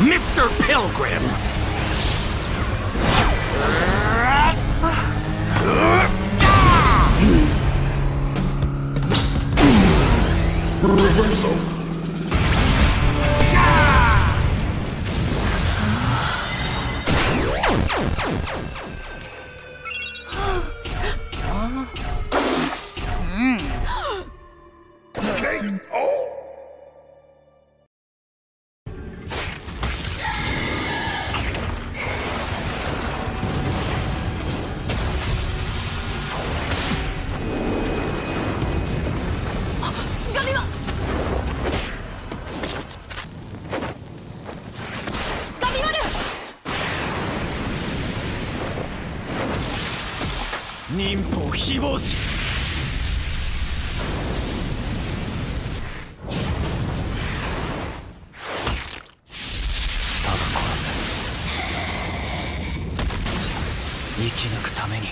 Mr. Pilgrim! Reversal. 忍法非暴士ただ殺せ。生き抜くために。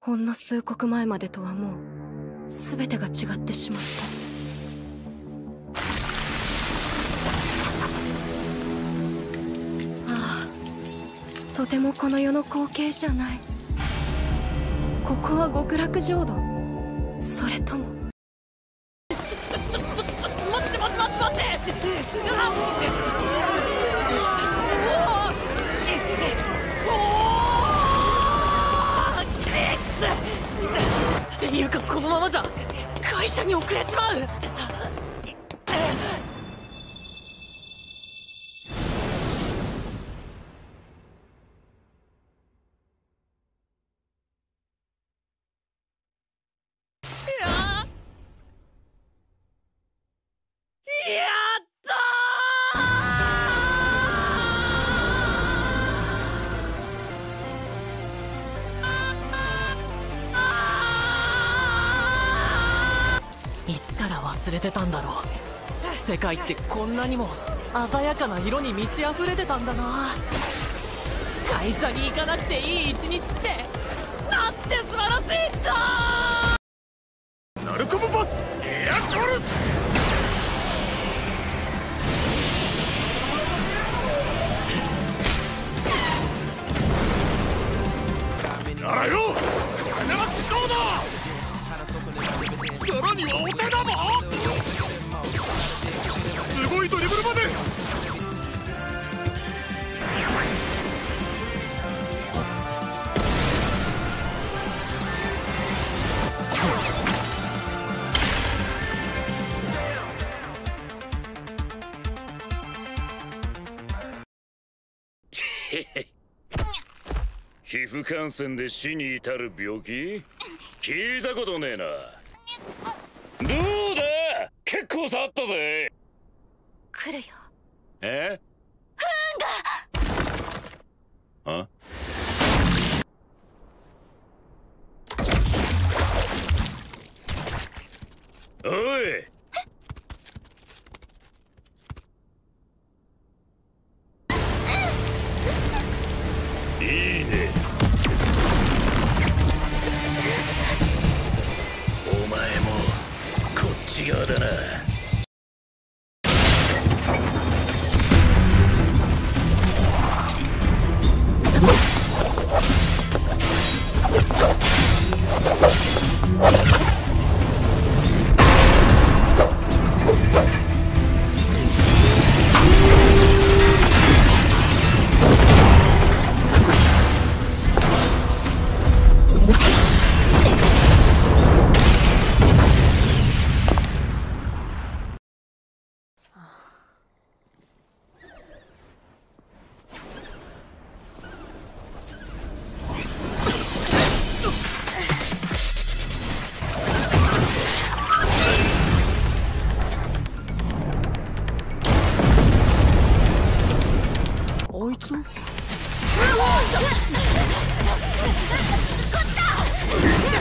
ほんの数刻前までとはもう全てが違ってしまった。ああとてもこの世の光景じゃない。ここは極楽浄土。それとも。待って待って待って待って。っ。ていうかこのままじゃ会社に遅れちまう忘れてたんだろう。世界ってこんなにも鮮やかな色に満ち溢れてたんだな。会社に行かなくていい一日って。なんて素晴らしいんだ！ナルコムボスエアコルス！ならよこれなら使うだ！さらにはお手玉！皮膚感染で死に至る病気？聞いたことねえな。どうだ？結構触ったぜ。来るよ。え？あ？おいいつ？こっちだ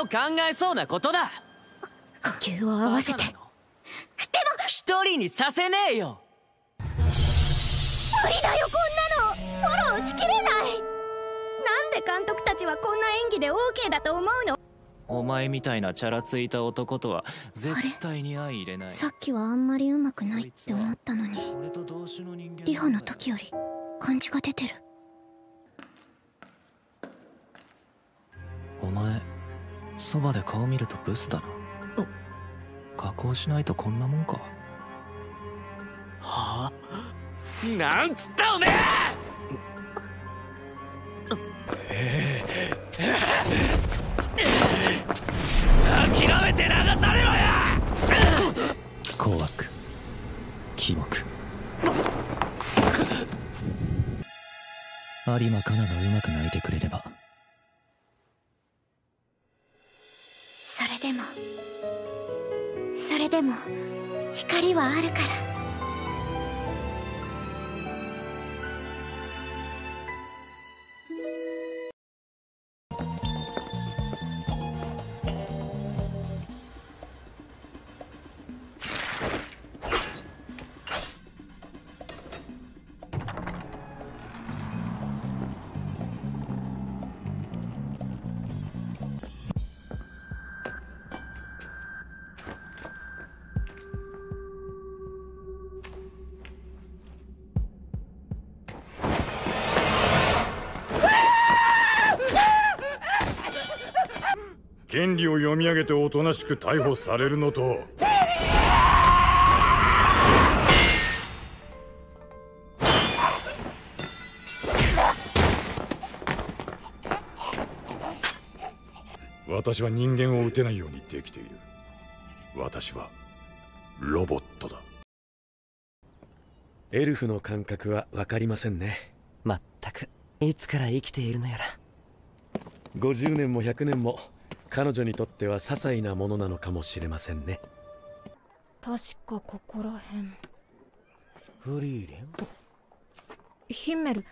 の考えそうなことだ。呼吸を合わせて。バカなの一人にさせねえよ。無理だよこんなの。フォローしきれない。なんで監督たちはこんな演技で OK だと思うの？お前みたいなチャラついた男とは絶対に相入れない。さっきはあんまりうまくないって思ったのに。リハの時より感じが出てる。お前そばで顔見るとブスだな。加工しないとこんなもんか。はあ？なんつったおめえ！諦めて流されろや！紅白キモク有馬かながうまく泣いてくれればでも光はあるから。権利を読み上げておとなしく逮捕されるのと。私は人間を撃てないようにできている。私はロボットだ。エルフの感覚は分かりませんね。まったく。いつから生きているのやら。50年も100年も彼女にとっては些細なものなのかもしれませんね。確かここらへんフリーレン？ヒンメル。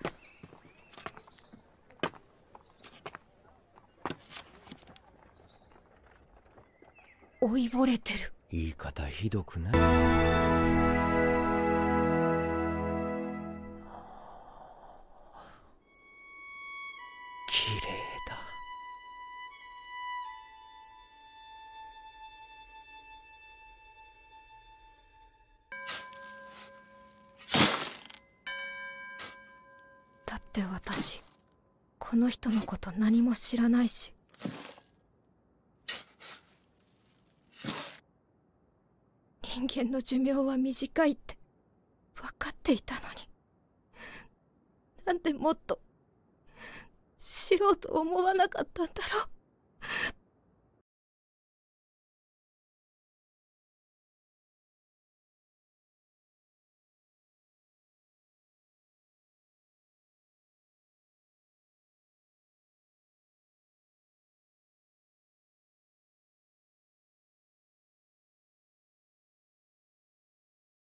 老いぼれてる。言い方ひどくない？して私この人のこと何も知らないし。人間の寿命は短いって分かっていたのに。なんでもっと知ろうと思わなかったんだろう。